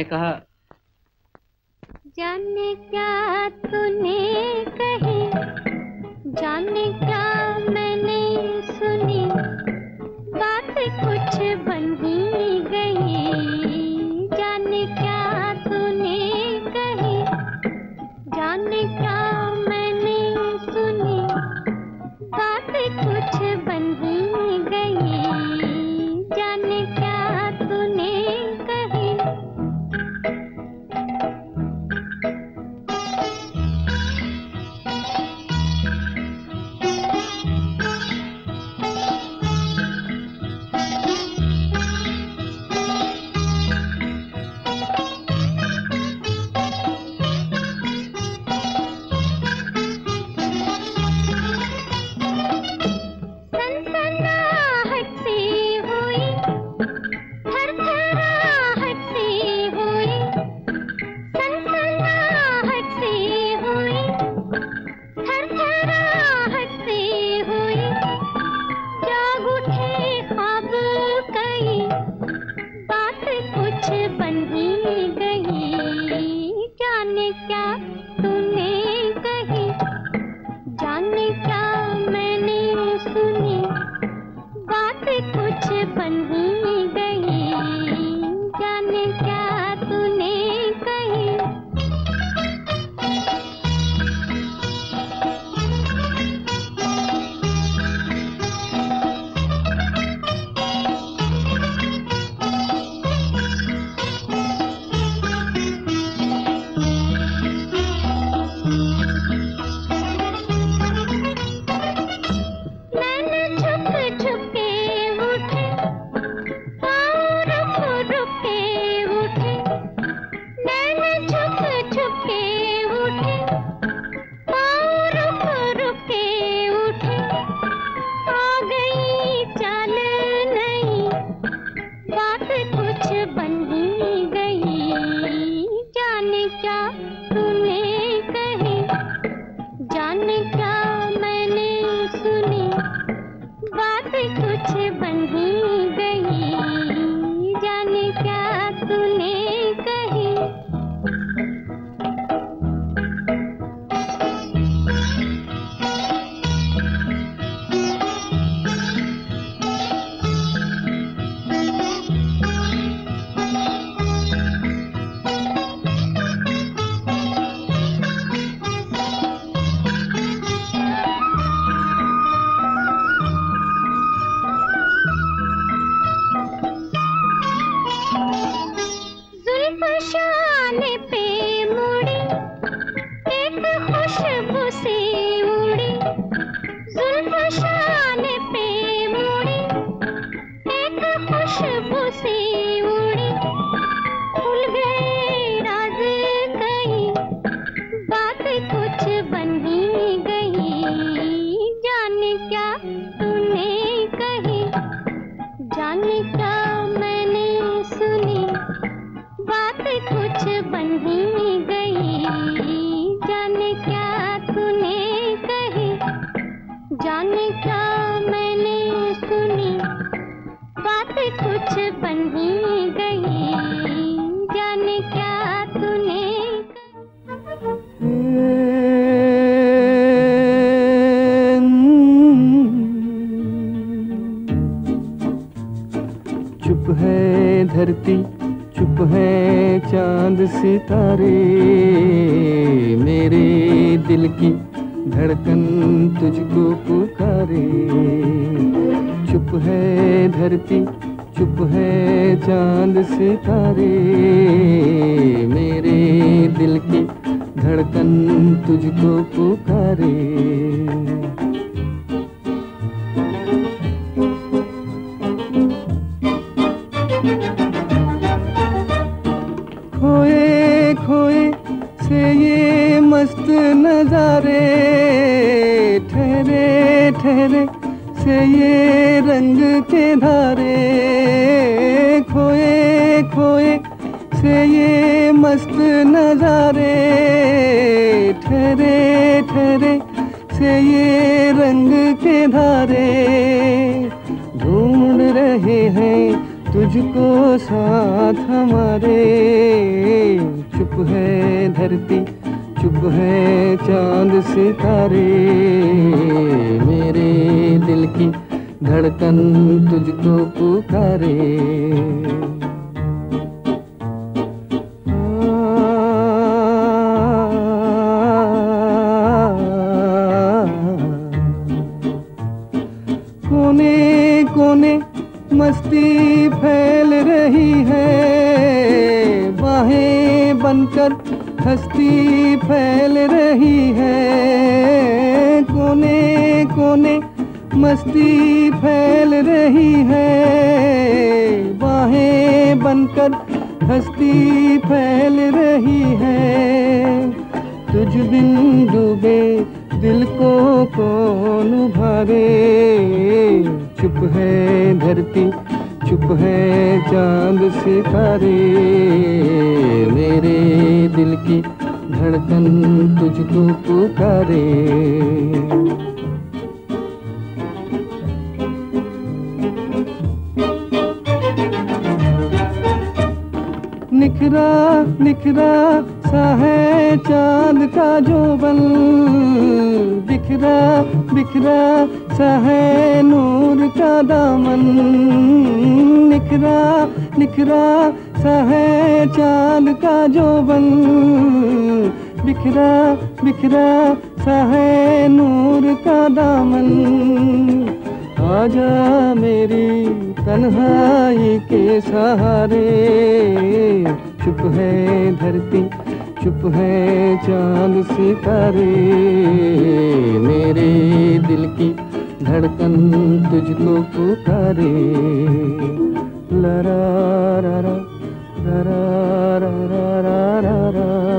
मैंने कहा जाने क्या के धारे खोए खोए, से ये मस्त नजारे ठहरे ठहरे, से ये रंग के धारे ढूंढ रहे हैं तुझको साथ हमारे। चुप है धरती, चुप है चाँद सितारे, मेरे दिल की धड़कन तुझको पुकारे। कोने कोने मस्ती फैल रही है। बाहें बनकर हस्ती फैल रही है। कोने कोने मस्ती फैल रही है। बाहें बनकर हस्ती फैल रही है। तुझ बिन डूबे दिल को कौन उभारे? चुप है धरती, चुप है चाँद सितारे। मेरे दिल की धड़कन तुझको पुकारे। निखरा निखरा सा है चाँद का जो बल। बिखरा बिखरा सा है नूर का दामन। निखरा निखरा सा है चाँद का जो बल। बिखरा बिखरा सा है नूर का दामन। आजा मेरी तन्हाई के सहारे। चुप है धरती चुप है चाँद सितारे। मेरे दिल की धड़कन तुझको पुकारे। लरा रा रा रा रा रा रा रा।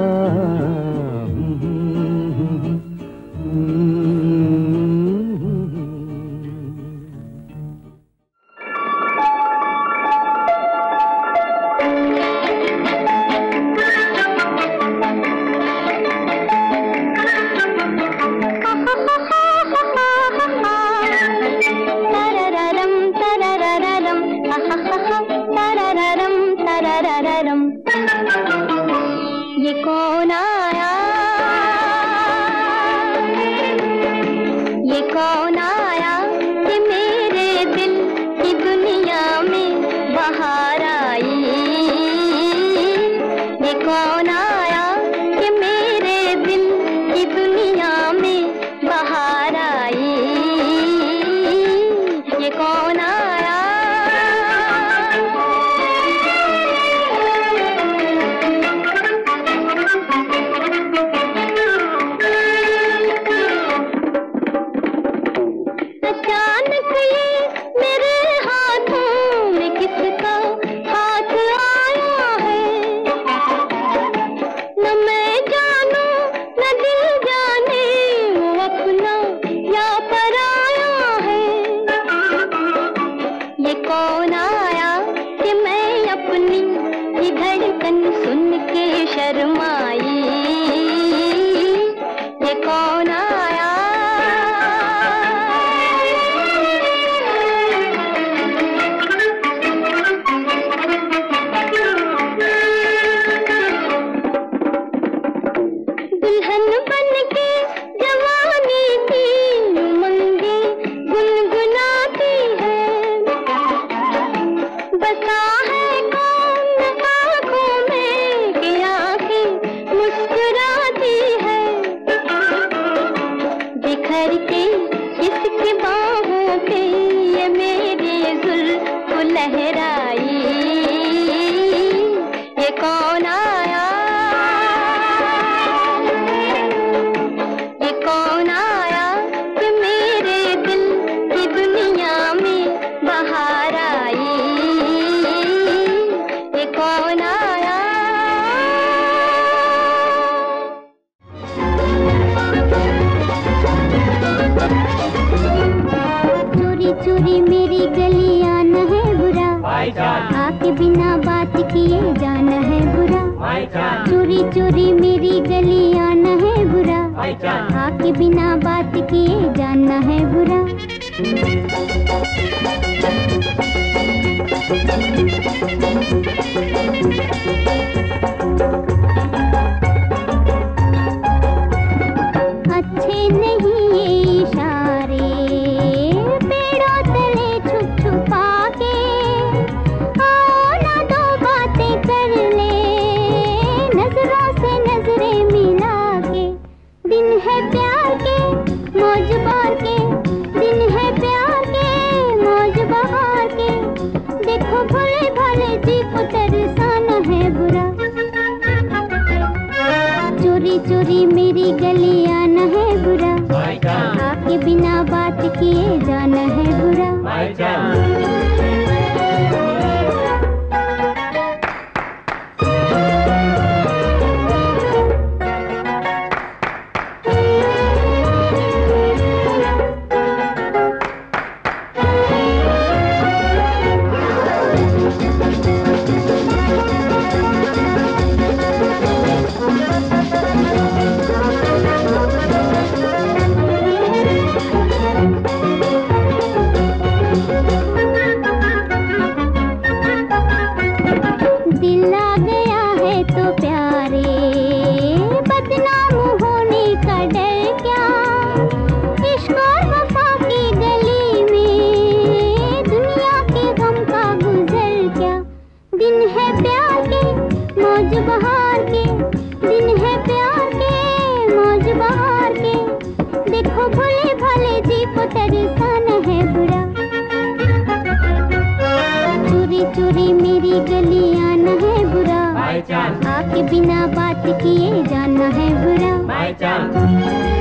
है बुरा। माय चांस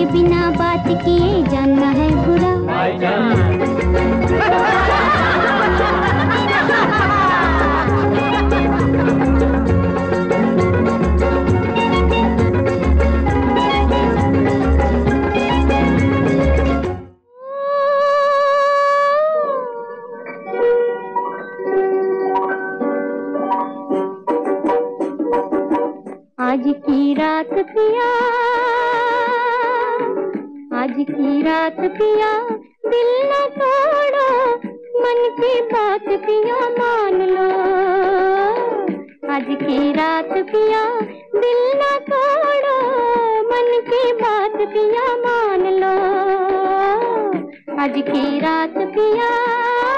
के बिना बात किए जानना है बुरा। आज की रात पिया।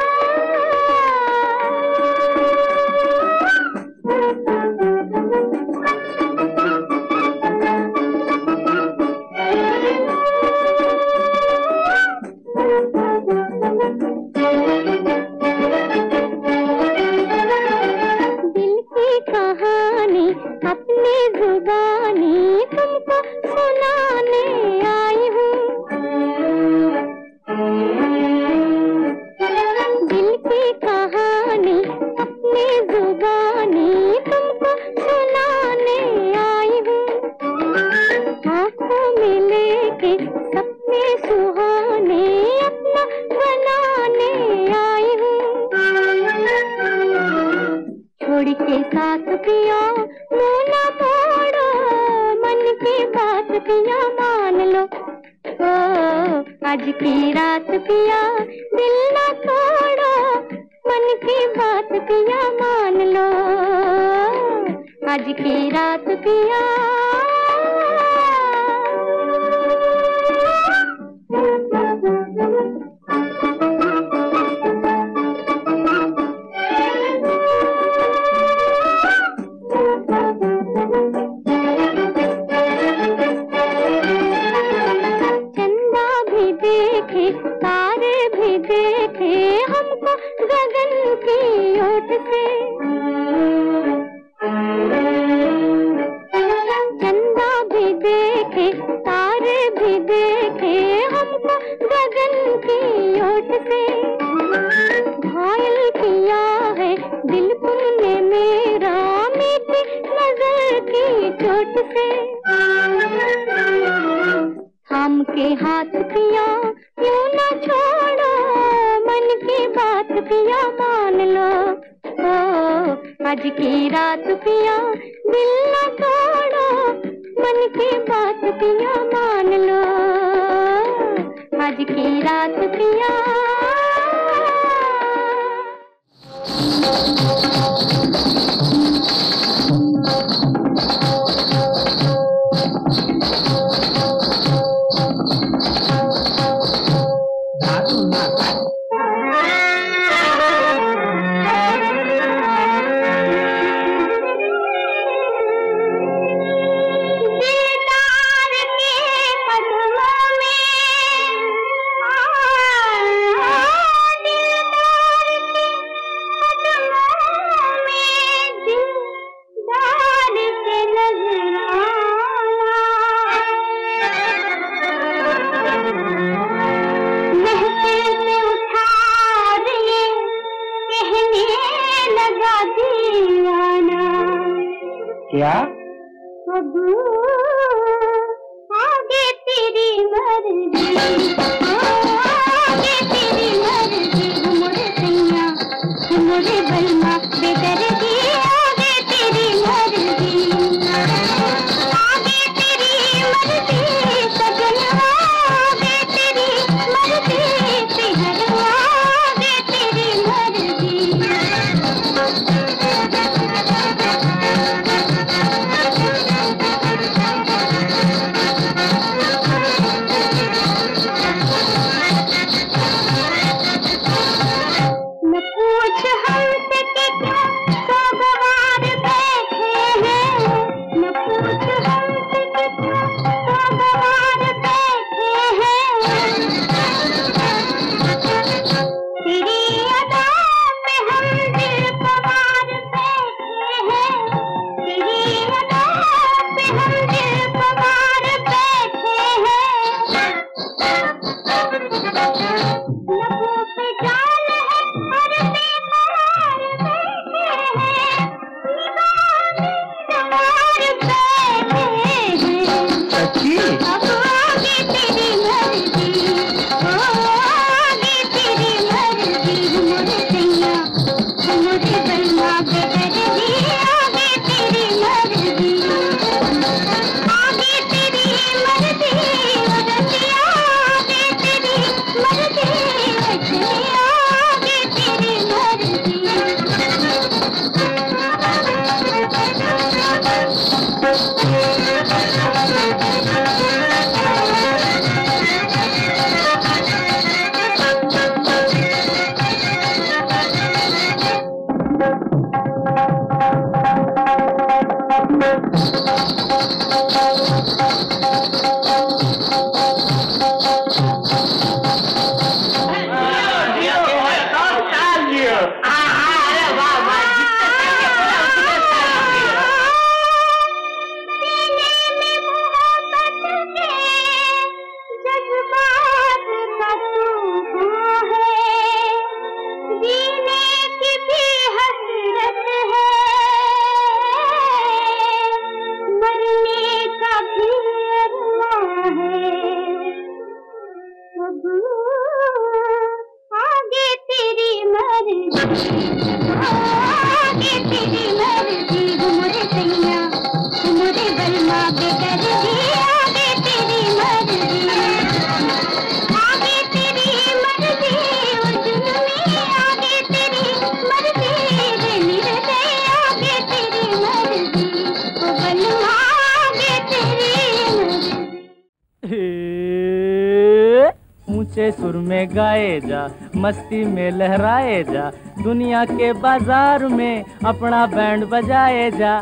मस्ती में लहराए जा दुनिया के बाज़ार में अपना बैंड बजाए जा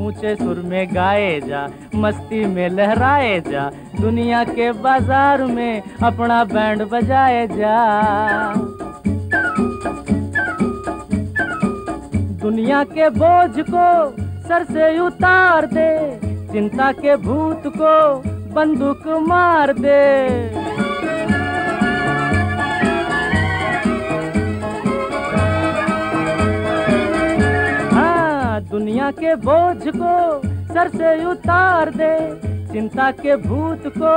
ऊँचे सुर में गाए जा मस्ती में लहराए जा दुनिया के बाज़ार में अपना बैंड बजाए जा दुनिया के बोझ को सर से उतार दे। चिंता के भूत को बंदूक मार दे। हाँ दुनिया के बोझ को सर से उतार दे। चिंता के भूत को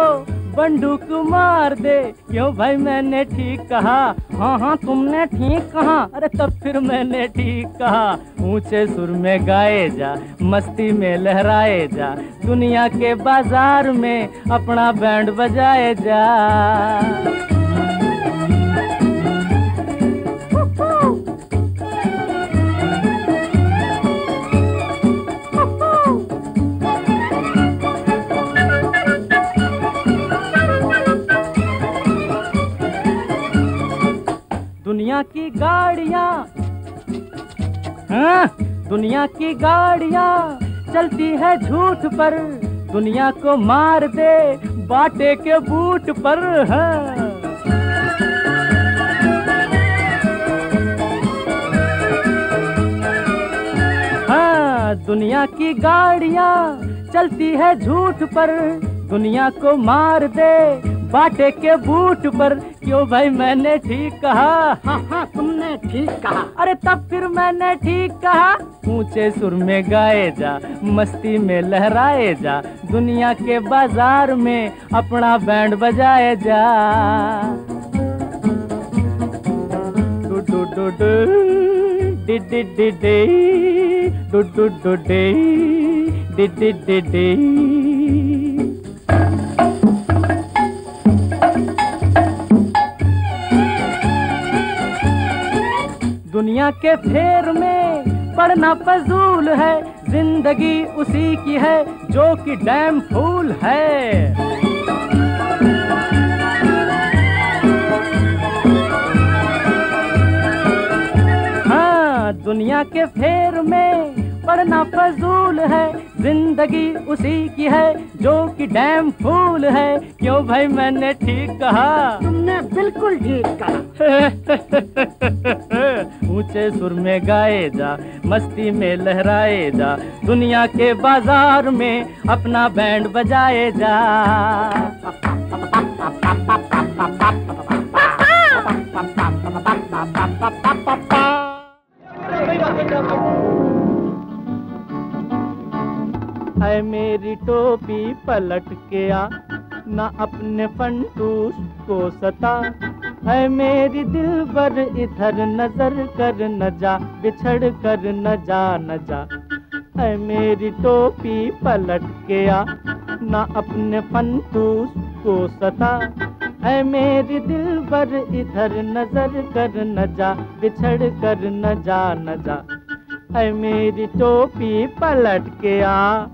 बंदूक मार दे। क्यों भाई मैंने ठीक कहा? हाँ हाँ तुमने ठीक कहा। अरे तब फिर मैंने ठीक कहा। ऊँचे सुर में गाए जा, मस्ती में लहराए जा, दुनिया के बाज़ार में अपना बैंड बजाए जा। की गाड़ियाँ। हाँ, दुनिया की गाड़ियाँ चलती है झूठ पर। दुनिया को मार दे बाटे के बूट पर हाँ। हाँ दुनिया की गाड़ियाँ चलती है झूठ पर। दुनिया को मार दे बाटे के बूट पर। क्यों भाई मैंने ठीक कहा? हाँ हाँ तुमने ठीक कहा। अरे तब फिर मैंने ठीक कहा। ऊँचे सुर में गाए जा मस्ती में लहराए जा दुनिया के बाज़ार में अपना बैंड बजाए जा। डू डू डू डू डि डि दुनिया के फेर में पढ़ना फजूल है, ज़िंदगी उसी की है जो कि डैम फूल है। हाँ दुनिया के फेर में पड़ना फजूल है। ज़िंदगी उसी की है जो कि डैम फूल है। क्यों भाई मैंने ठीक कहा? तुमने बिल्कुल ठीक कहा। ऊँचे सुर में गाए जा मस्ती में लहराए जा दुनिया के बाज़ार में अपना बैंड बजाए जा। है मेरी टोपी पलट के आ। न अपने फंटूस को सता। है मेरी दिल पर इधर नज़र कर न जा, बिछड़ कर न जा न जा। है मेरी टोपी पलट के आ। न अपने फंटूस को सता। है मेरी दिल पर इधर नज़र कर न जा, बिछड़ कर न जा न जा। है मेरी टोपी पलट के आ।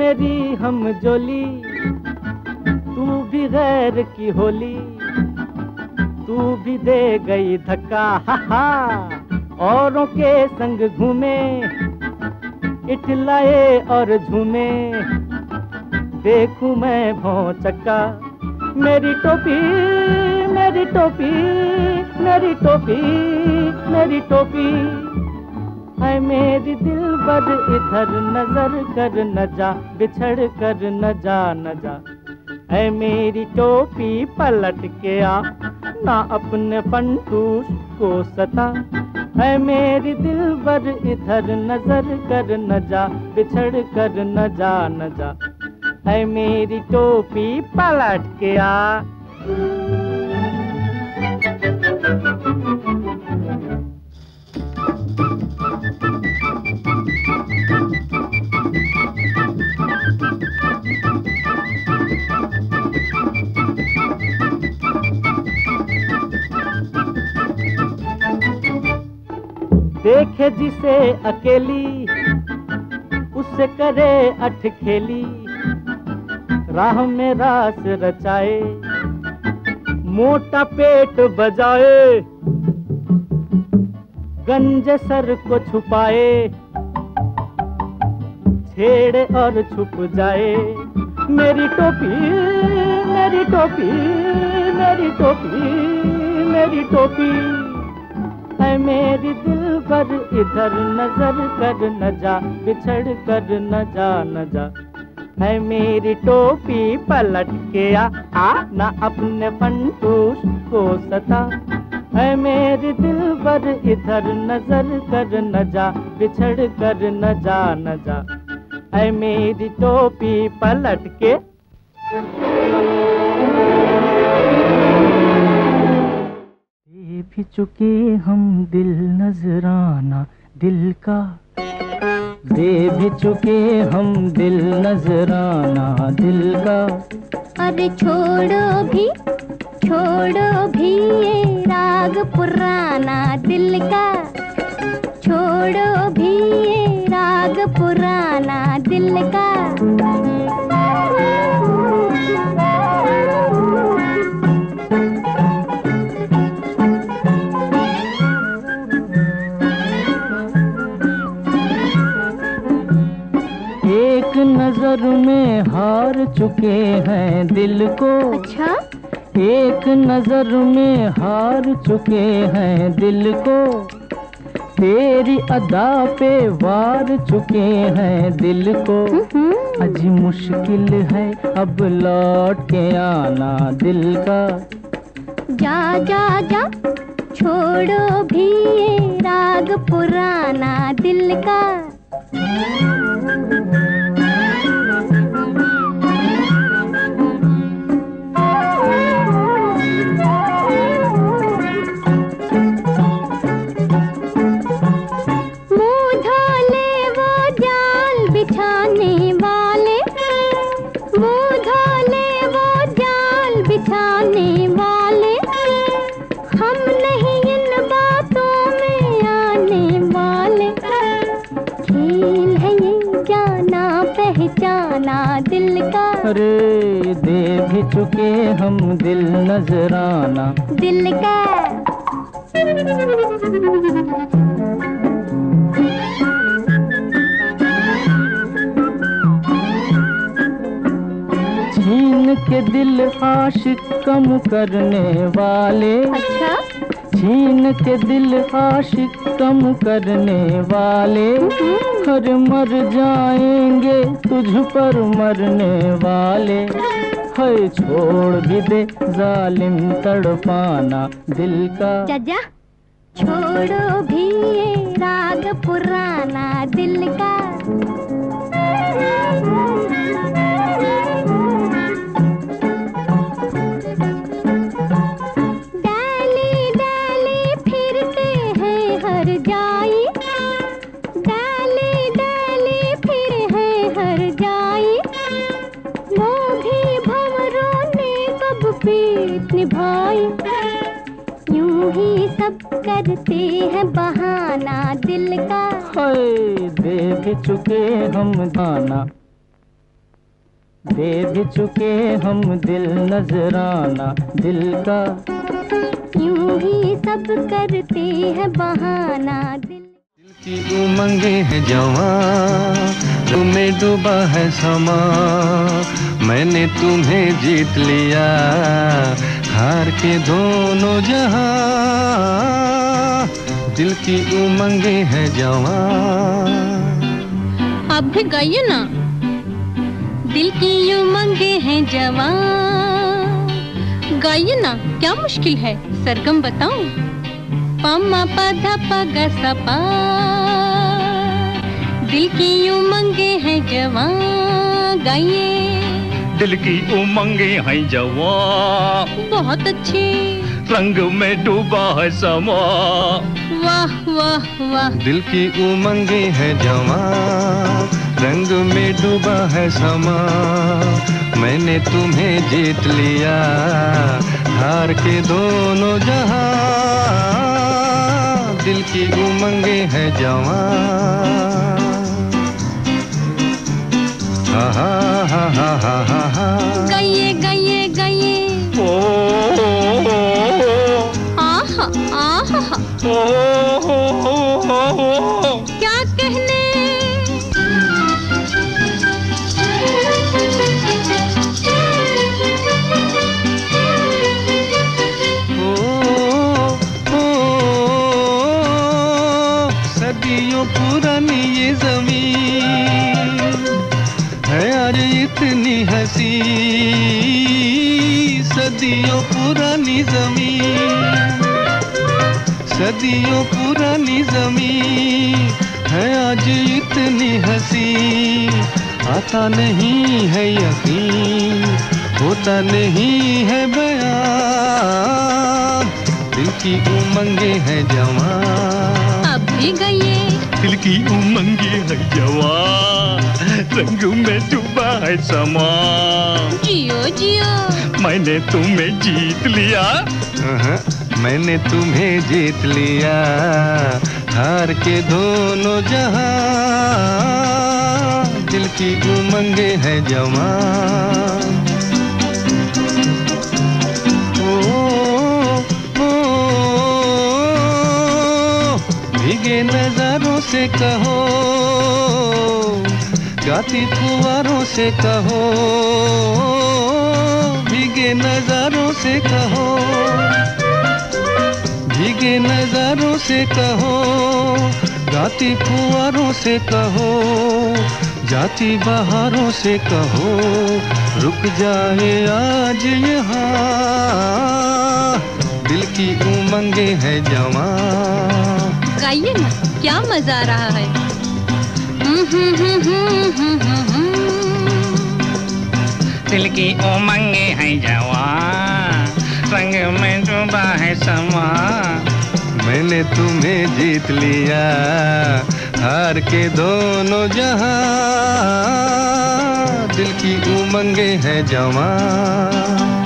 मेरी हम जोली, तू भी गैर की होली, तू भी दे गई धक्का हा हा औरों के संग घूमे इठलाए और झूमे, देखूँ मैं भौं चक्का मेरी टोपी मेरी टोपी मेरी टोपी मेरी टोपी। है मेरी दिल बर इधर नज़र कर न जा, बिछड़ कर न जा न जा। है मेरी टोपी पलट के आ, ना अपने फंटूस को सता। है मेरी दिल बर इधर नज़र कर न जा, बिछड़ कर न जा न जा। है मेरी टोपी पलट के आ। देखे जिसे अकेली, उससे करे अठ खेली। राह में रास रचाए, मोटा पेट बजाए। गंज सर को छुपाए, छेड़े और छुप जाए। मेरी टोपी मेरी टोपी मेरी टोपी मेरी टोपी। है मेरी दिल पर इधर नज़र कर न जा बिछड़ कर न जा न जा। है मेरी टोपी पलट के आ, आ ना अपने फंटूस को सता। है मेरी दिल पर इधर नज़र कर न जा बिछड़ कर न जा न जा। है मेरी टोपी पलट के भी चुके हम दिल नजराना, दिल का। दे भी चुके हम दिल नजराना, दिल का। अरे छोड़ो भी छोड़ो भी ये राग पुराना, दिल का। छोड़ो भी ये राग पुराना, दिल का। नज़र में हार चुके हैं दिल को। अच्छा? एक नज़र में हार चुके हैं दिल को। तेरी अदा पे वार चुके हैं दिल को। हम्म, अजी मुश्किल है अब लौट के आना दिल का। जा जा जा छोड़ो भी ये राग पुराना दिल का। अरे दे भी चुके हम दिल नजराना। दिल का। छीन के दिल आशिक कम करने वाले। अच्छा। छीन के दिल आशिक कम करने वाले। हर मर जाएँगे, तुझ पर मरने वाले। है, छोड़ भी दे जालिम तड़पाना दिल का। चाचा, छोड़ो भी ये राग पुराना दिल का। करते हैं बहाना दिल का। है दे भी चुके हम दाना। दे भी चुके हम दिल नजराना दिल का। यूँ ही सब करते हैं बहाना दिल की उमंगे है जवां तुम्हें डूबा है समा। मैंने तुम्हें जीत लिया हार के दोनों जहाँ दिल की उमंगे है जवान। आप भी गाइए ना। दिल की उमंगे हैं जवान। गाइए ना, क्या मुश्किल है? सरगम बताऊँ? पमा पधा पगा सपा। दिल की उमंगे हैं जवान। गाइए। दिल की उमंगे हैं जवा। बहुत अच्छे। रंग में डूबा है समा। वाह वाह वाह। दिल की उमंगे है जवा। रंग में डूबा है समा। मैंने तुम्हें जीत लिया हार के दोनों जहाँ। दिल की उमंगे है जवान हा सदियों पुरानी ज़मीन है आज इतनी हसी। आता नहीं है यकीन होता नहीं है बयान। दिल की उमंगे हैं जवान। अब भी गइए दिल की उमंगे है जवान। रंग में डूबा है समा जियो जियो। मैंने तुम्हें जीत लिया। अहं, मैंने तुम्हें जीत लिया, हार के दोनों जहाँ दिल की उमंगे हैं जवान भीगे नजारों से कहो, गाती फुआरों से कहो, भीगे नजारों से कहो। भीगे नजारों से कहो गाती फुआरों से कहो जाती बहारों से कहो रुक जाए आज यहाँ। दिल की उमंगे है जवान गाइए ना क्या मज़ा आ रहा है। हम्म, हम्म, हम्म, हम्म, हम्म, हम्म, हम्म। दिल की उमंगे है जवान रंग में डूबा है समा। मैंने तुम्हें जीत लिया, हार के दोनों जहाँ। दिल की उमंगे हैं जवान।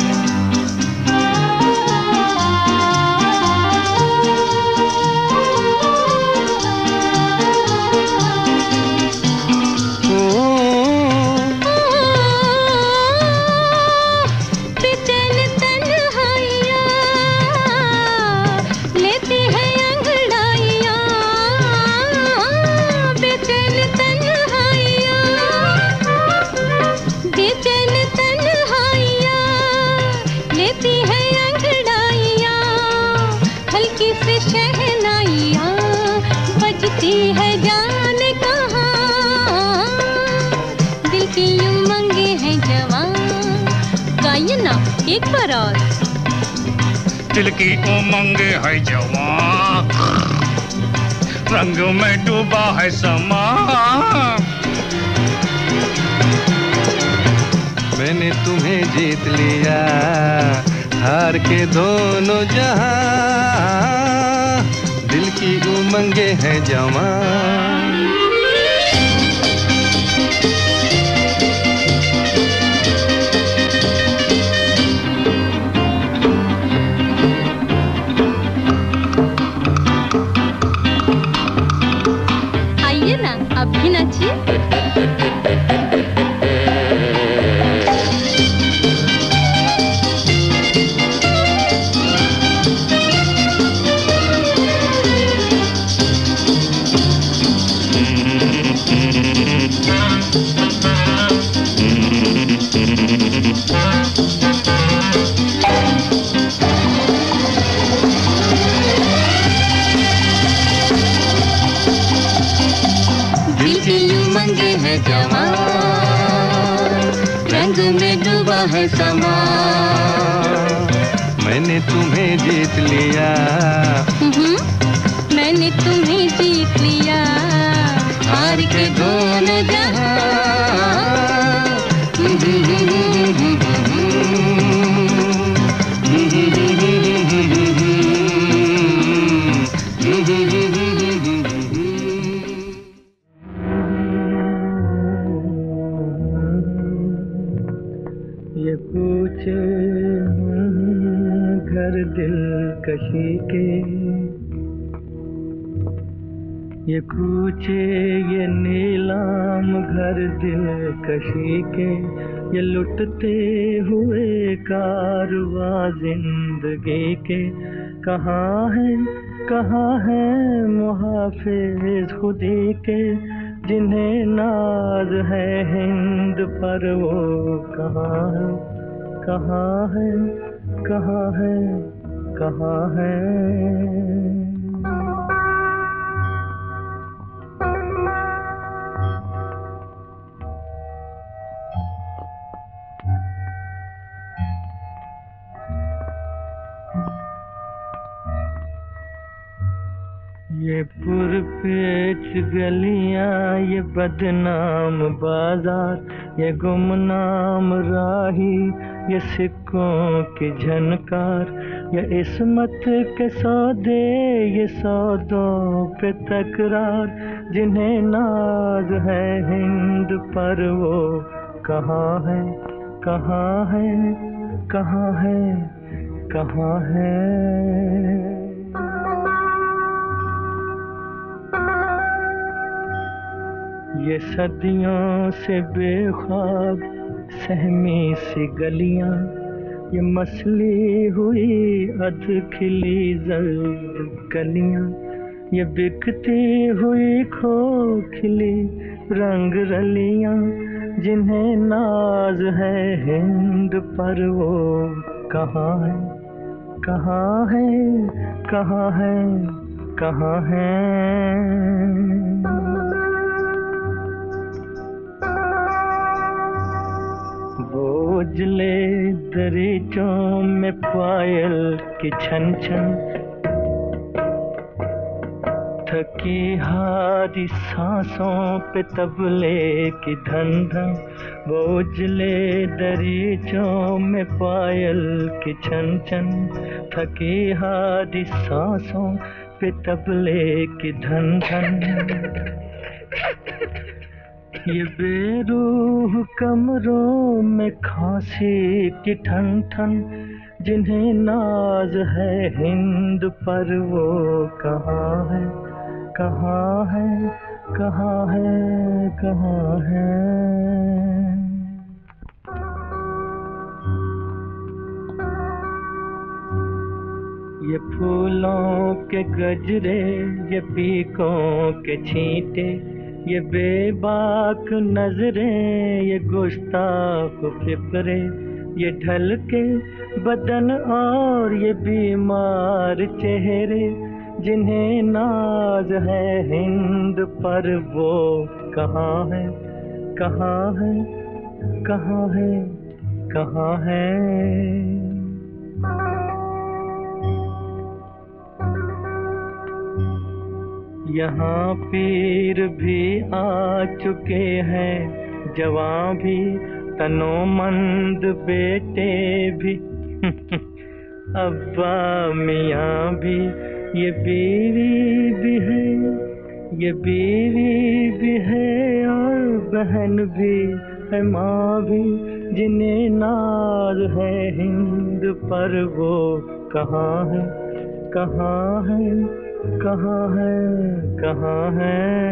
एक बार और। दिल की उमंगे है जवान रंग में डूबा है समा मैंने तुम्हें जीत लिया हार के दोनों जहाँ। दिल की उमंगे हैं जवान। है समा मैंने तुम्हें जीत लिया। हम्म, मैंने तुम्हें जीत लिया। हार के दोनों ये पूछे घर दिल कशी के। ये कूचे, ये नीलाम घर दिल कशी के। ये लुटते हुए कारवा ज़िंदगी के। कहाँ है कहाँ है मुहाफिज खुदी के? जिन्हें नाज है हिंद पर वो कहाँ है? कहाँ है कहाँ है कहाँ है? ये पुरपेच गलियाँ, ये बदनाम बाज़ार, ये गुमनाम राही ये सिक्कों की झनकार, ये इसमत के सौदे, ये सौदों पे तकरार। जिन्हें नाज है हिंद पर वो कहाँ है कहाँ है कहाँ है कहाँ है? ये सदियों से बेख्वाब सहमी सी गलियाँ, ये मसली हुई अध खिली जल्द कलियाँ ये बिकती हुई खोखली रंग रलियाँ, जिन्हें नाज है हिंद पर वो कहाँ है कहाँ है कहाँ है कहाँ है? बोझले दरीचों में पायल की छन छन। थकी हारी सांसों पे तबले की धन धन। बोझले दरीचों में पायल की छन छन। थकी हारी सांसों पे तबले की धन धन। ये बेरूह कमरों में खांसी की ठन ठन जिन्हें नाज है हिंद पर वो कहाँ है कहाँ है कहाँ है कहाँ है? ये फूलों के गजरे, ये पीकों के छींटे ये बेबाक नज़रें, ये गुस्ताख फिक्रे, ये ढल के बदन और ये बीमार चेहरे, जिन्हें नाज है हिंद पर वो कहाँ है कहाँ है कहाँ है कहाँ है? यहाँ पीर भी आ चुके हैं जवां भी, तनोमंद बेटे भी। अब्बा मियाँ भी, ये बीवी भी है, ये बीवी भी है और बहन भी है, माँ भी, जिन्हें नाज है हिंद पर, वो कहाँ है कहाँ है? कहाँ है कहाँ है?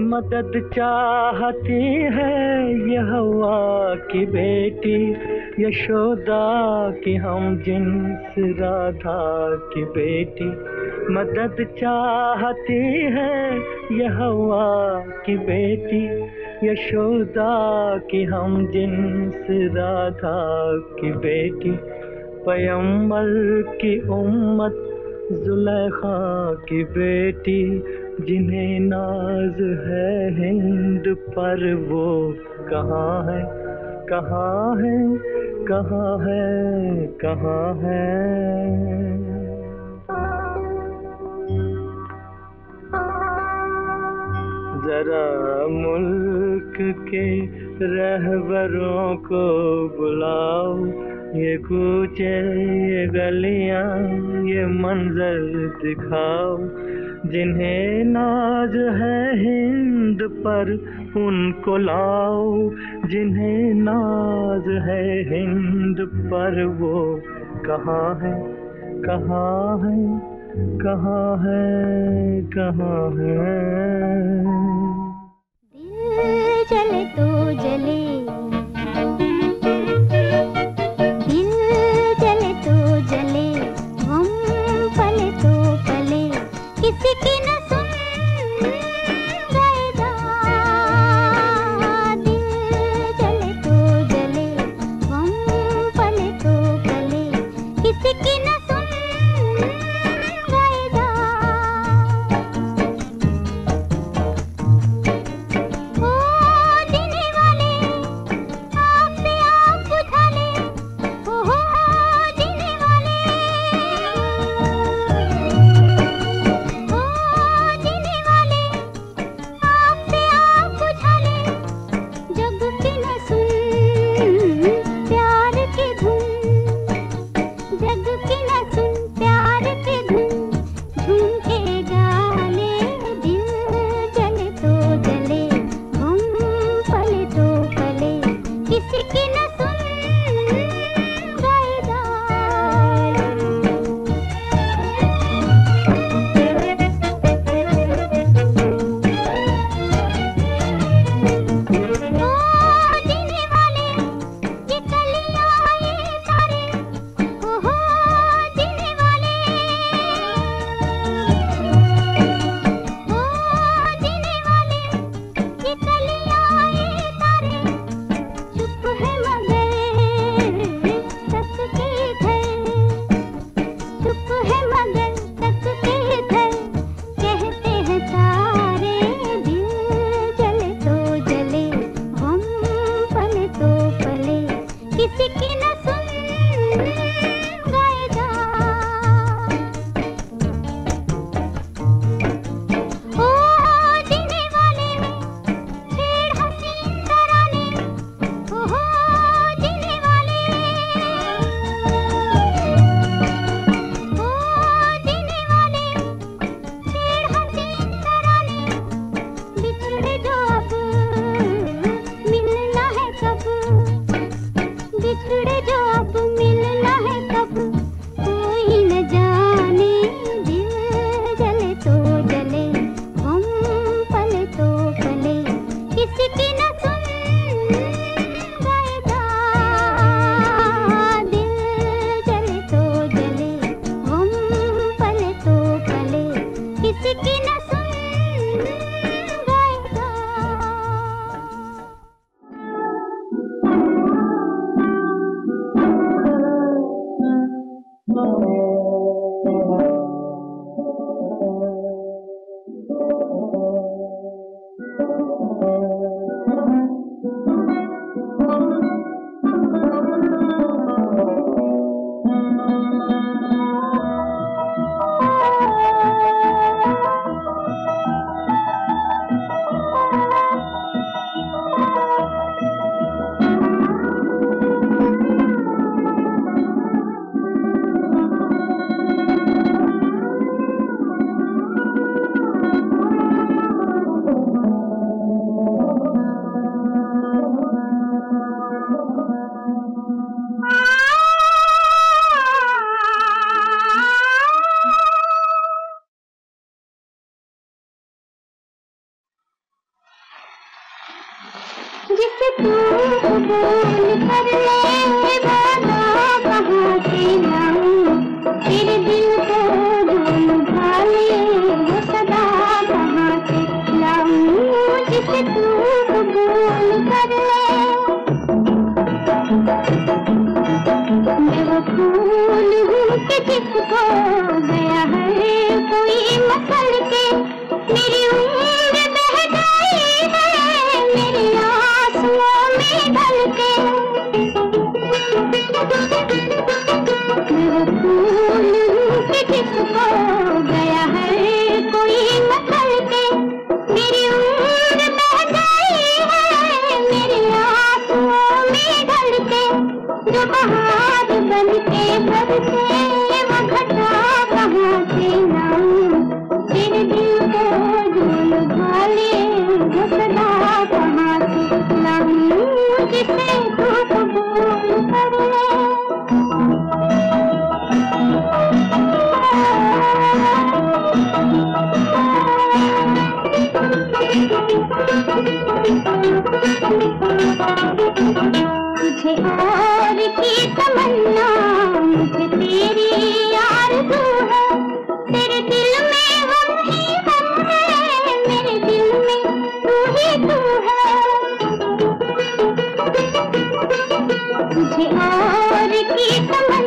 मदद चाहती है ये हवा की बेटी, यशोदा की हम जिन्स राधा की बेटी। मदद चाहती है। यह हवा की बेटी यशोदा की हम जिन्स राधा की बेटी पयम्बर की उम्मत जुलेखा की बेटी, जिन्हें नाज है हिंद पर वो कहाँ है कहाँ है कहाँ है कहाँ है? जरा मुल्क के रहबरों को बुलाओ। ये कूचे, ये गलियाँ, ये मंजर दिखाओ। जिन्हें नाज है हिंद पर, उनको लाओ। जिन्हें नाज है हिंद पर, वो कहाँ है कहाँ है? कहाँ है कहाँ है? और की तमन्ना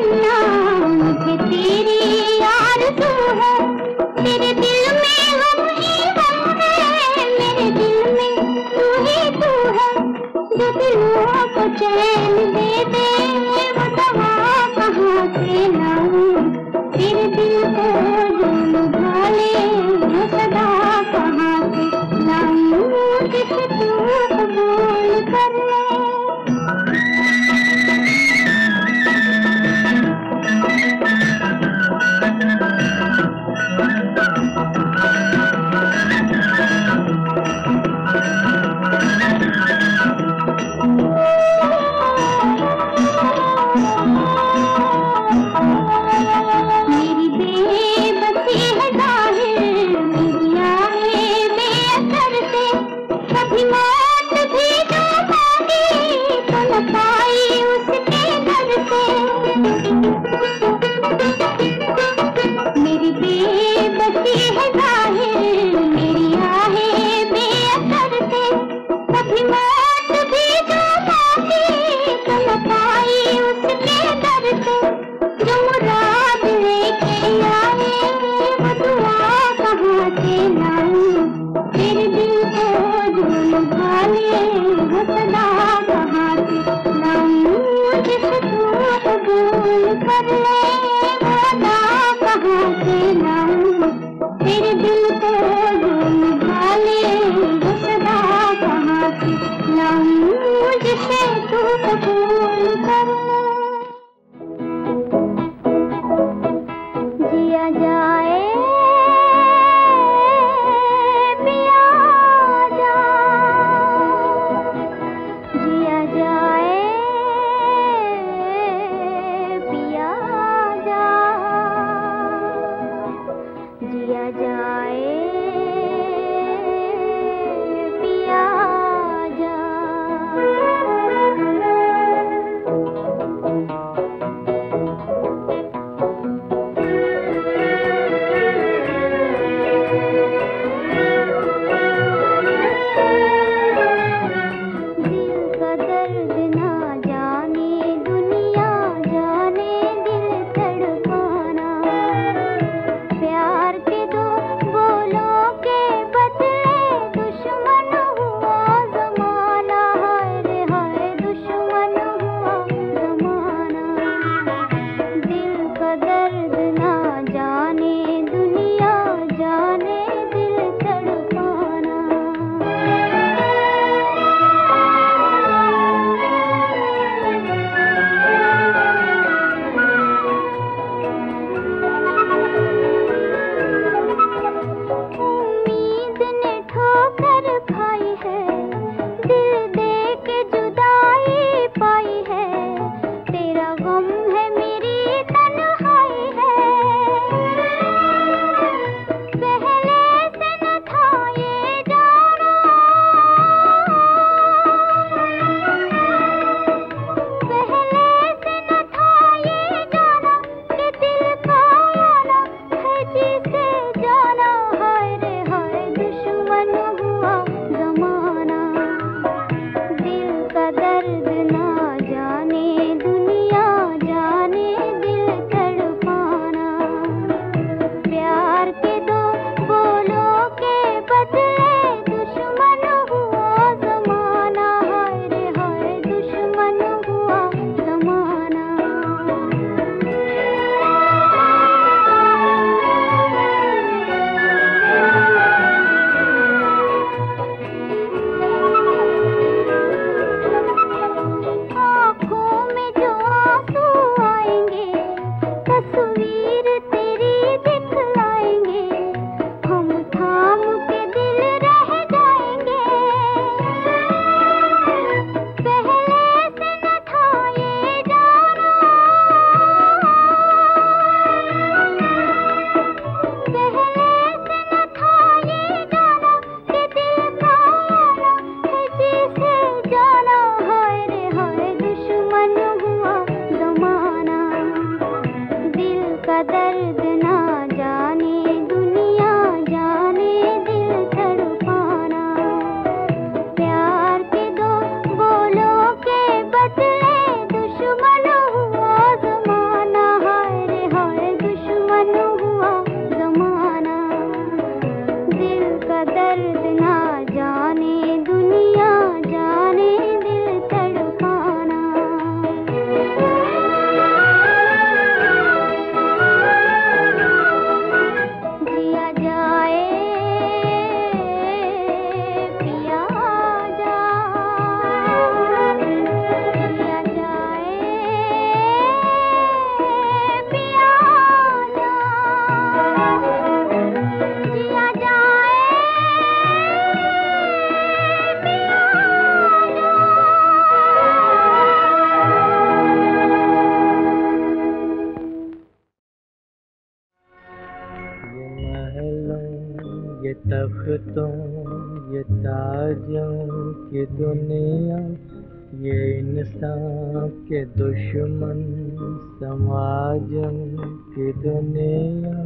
दुनिया।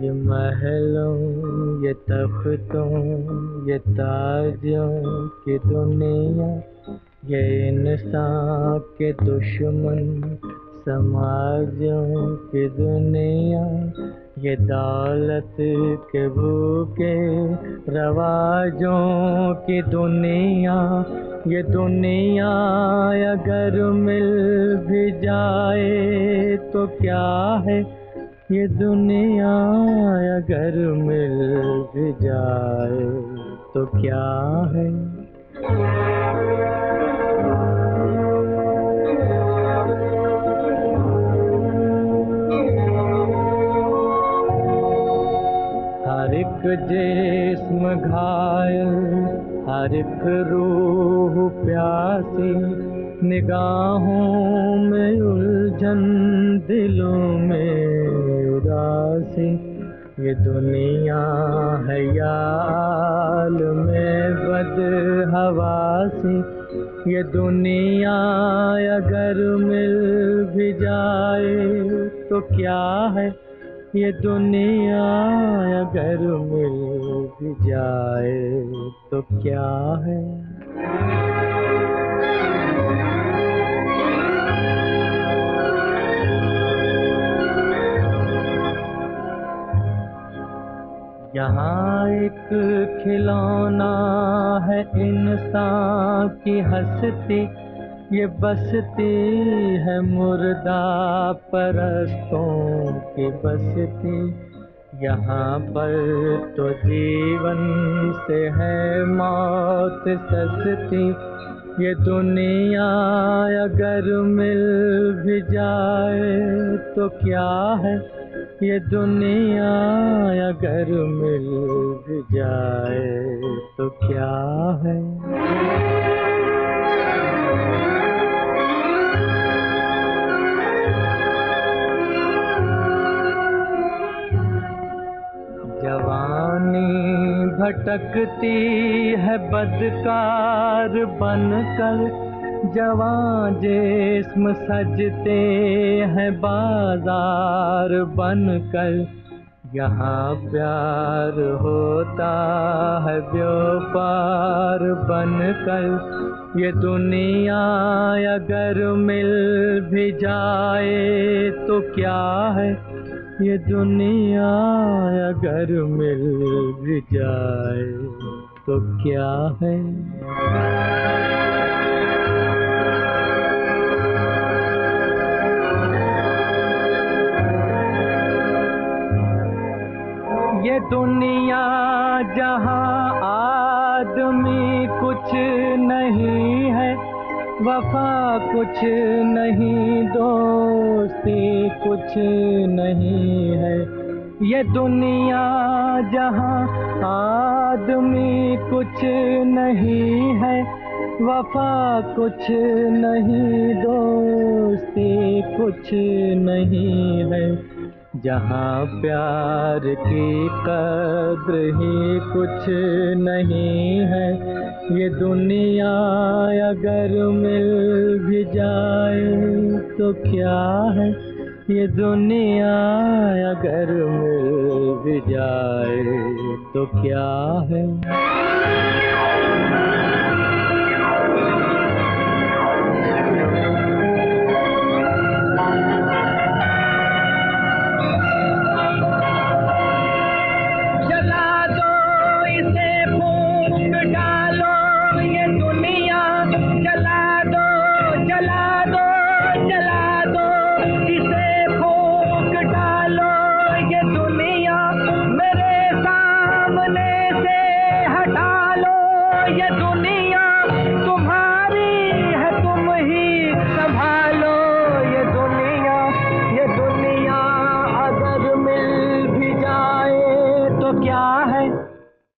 ये महलों, ये तख्तों, ये ताजों की दुनिया। ये इंसान के दुश्मन समाजों की दुनिया। ये दौलत के भूखे रवाजों की दुनिया, ये दुनिया अगर मिल भी जाए तो क्या है? ये दुनिया अगर मिल भी जाए तो क्या है? हर एक जिस्म घायल हर एक रूह प्यासी, निगाहों में उलझन दिलों में उदासी। ये दुनिया है याल में बद हवासी ये दुनिया अगर मिल भी जाए तो क्या है ये दुनिया अगर मिल भी जाए तो क्या है? यहाँ एक खिलौना है इंसान की हंसती। ये बसती है मुर्दा परस्तों की बसती। यहाँ पर तो जीवन से है मौत सस्ती। ये दुनिया अगर मिल भी जाए तो क्या है? ये दुनिया अगर मिल भी जाए तो क्या है? जवानी भटकती है बदकार बनकर। जवान जिस्म सजते हैं बाज़ार बनकर। यहाँ प्यार होता है व्यापार बनकर। ये दुनिया अगर मिल भी जाए तो क्या है? ये दुनिया अगर मिल जाए तो क्या है? ये दुनिया जहाँ आदमी कुछ नहीं है वफा कुछ नहीं, दोस्ती कुछ नहीं है। ये दुनिया जहाँ आदमी कुछ नहीं है, वफा कुछ नहीं, दोस्ती कुछ नहीं है। जहाँ प्यार की कद्र ही कुछ नहीं है, ये दुनिया अगर मिल भी जाए तो क्या है? ये दुनिया अगर मिल भी जाए तो क्या है?